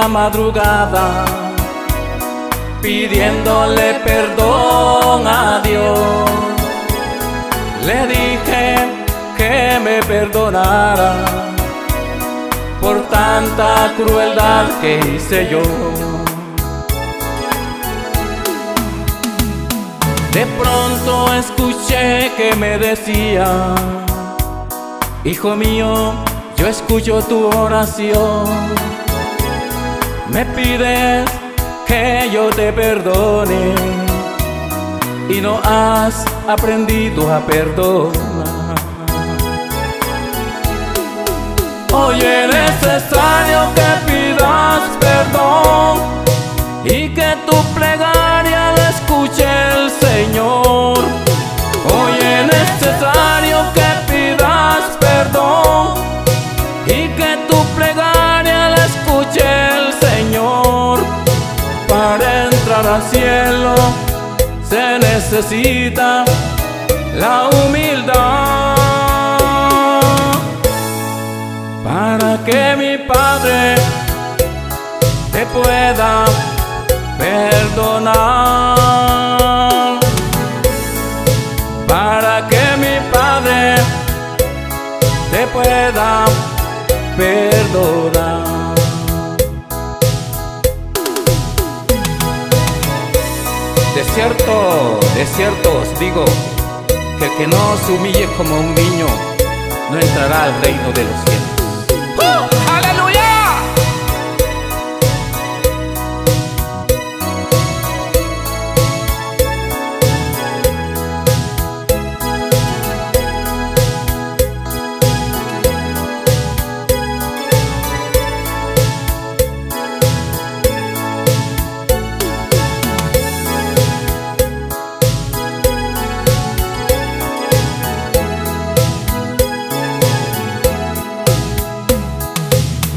la madrugada pidiéndole perdón a Dios. Le dije que me perdonara por tanta crueldad que hice yo. De pronto escuché que me decía, Hijo mío, yo escucho tu oración. Me pides que yo te perdone y no has aprendido a perdonar. Hoy es necesario que cielo se necesita la humildad. Para que mi Padre te pueda cierto, cierto os digo, que el que no se humille como un niño, no entrará al reino de los cielos.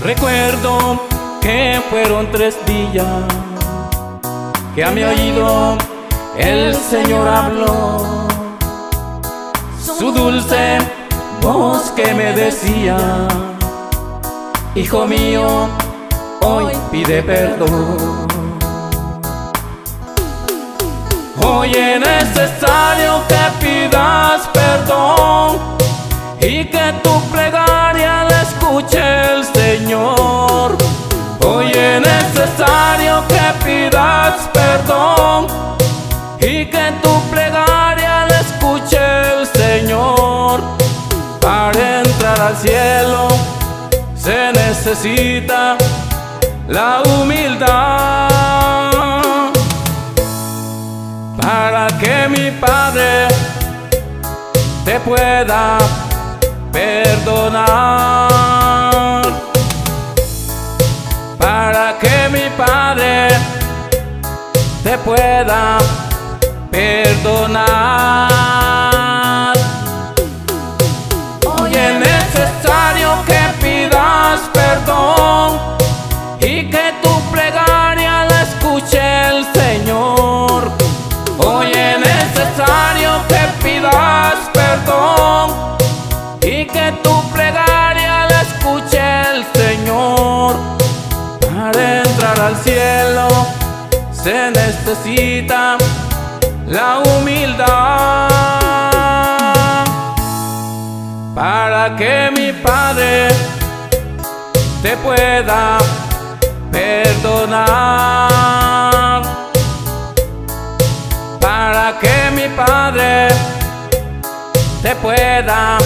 Recuerdo que fueron tres días que a mi oído el Señor habló. Su dulce voz que me decía, Hijo mío, hoy pide perdón. Hoy es necesario que pidas perdón y que tu plegaria la escuche el Señor. Para entrar al cielo se necesita la humildad. Para que mi Padre te pueda perdonar. Para que mi te pueda perdonar. se necesita la humildad para que mi Padre te pueda perdonar. Para que mi Padre te pueda